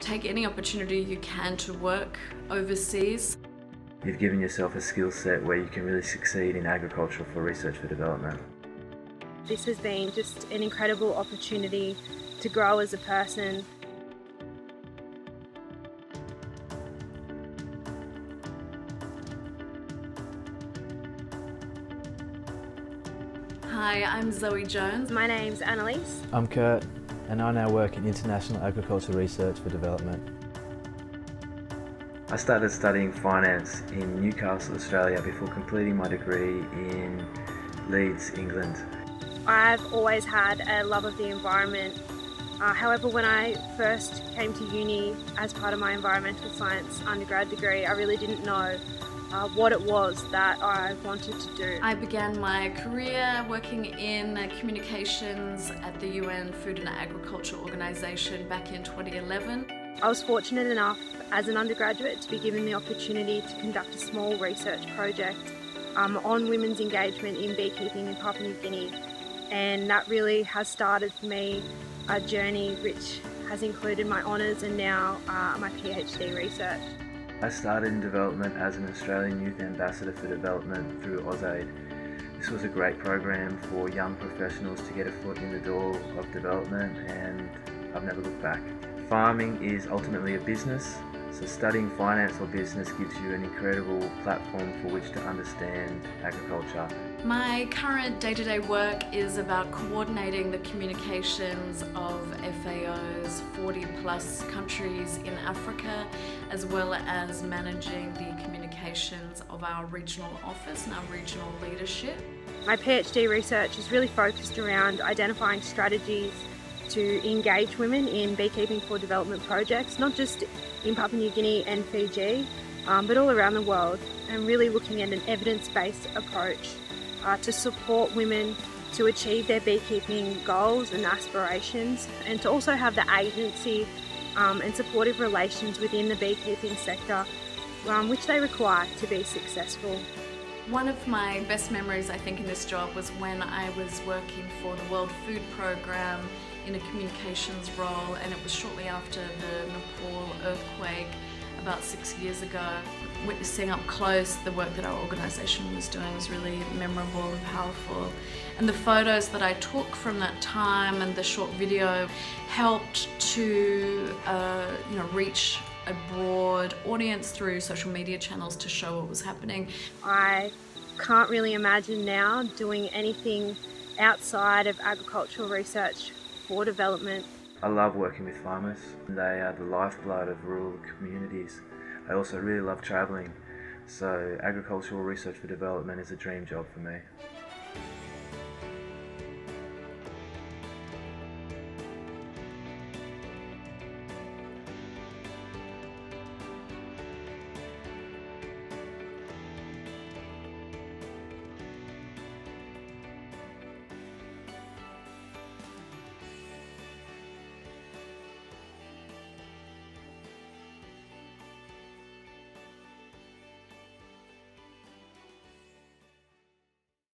Take any opportunity you can to work overseas. You've given yourself a skill set where you can really succeed in agriculture for research for development. This has been just an incredible opportunity to grow as a person. Hi, I'm Zoie Jones. My name's Anneliese. I'm Kirt and I now work in International Agriculture Research for Development. I started studying finance in Newcastle, Australia before completing my degree in Leeds, England. I've always had a love of the environment. Uh, however, when I first came to uni as part of my environmental science undergrad degree, I really didn't know uh, what it was that I wanted to do. I began my career working in communications at the UN Food and Agriculture Organization back in 2011. I was fortunate enough as an undergraduate to be given the opportunity to conduct a small research project um, on women's engagement in beekeeping in Papua New Guinea and that really has started for me a journey which has included my honours and now uh, my PhD research. I started in development as an Australian Youth Ambassador for Development through AusAid. This was a great program for young professionals to get a foot in the door of development and I've never looked back. Farming is ultimately a business, so studying finance or business gives you an incredible platform for which to understand agriculture. My current day-to-day -day work is about coordinating the communications of FAO's 40 plus countries in Africa as well as managing the communications of our regional office and our regional leadership. My PhD research is really focused around identifying strategies to engage women in beekeeping for development projects, not just in Papua New Guinea and Fiji, um, but all around the world, and really looking at an evidence-based approach uh, to support women to achieve their beekeeping goals and aspirations, and to also have the agency um, and supportive relations within the beekeeping sector, um, which they require to be successful. One of my best memories I think in this job was when I was working for the World Food Programme in a communications role and it was shortly after the Nepal earthquake about six years ago. Witnessing up close the work that our organisation was doing was really memorable and powerful. And the photos that I took from that time and the short video helped to uh, you know, reach a broad audience through social media channels to show what was happening. I can't really imagine now doing anything outside of agricultural research for development. I love working with farmers. They are the lifeblood of rural communities. I also really love travelling, so agricultural research for development is a dream job for me.